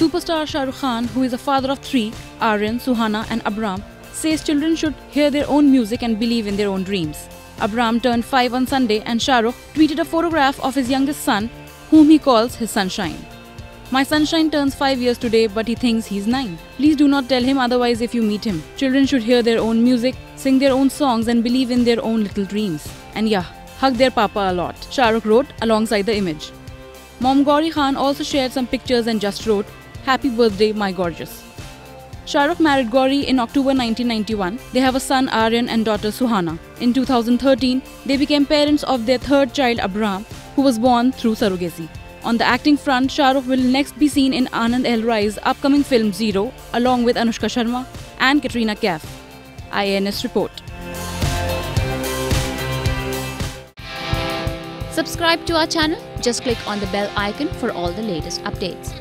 Superstar Shah Rukh Khan, who is a father of three, Aryan, Suhana, and Abram, says children should hear their own music and believe in their own dreams. Abram turned five on Sunday, and Shah Rukh tweeted a photograph of his youngest son, whom he calls his sunshine. My sunshine turns 5 years today, but he thinks he's 9. Please do not tell him otherwise if you meet him. Children should hear their own music, sing their own songs, and believe in their own little dreams. And yeah, hug their papa a lot. Shah Rukh wrote alongside the image. Mom Gauri Khan also shared some pictures and just wrote, Happy birthday, my gorgeous. Shah married Gauri in October 1991. They have a son Aryan and daughter Suhana. In 2013, they became parents of their third child Abram, who was born through surrogacy. On the acting front, Shah will next be seen in Aanand L. Rai's upcoming film Zero, along with Anushka Sharma and Katrina Kaif. IANS report. Subscribe to our channel. Just click on the bell icon for all the latest updates.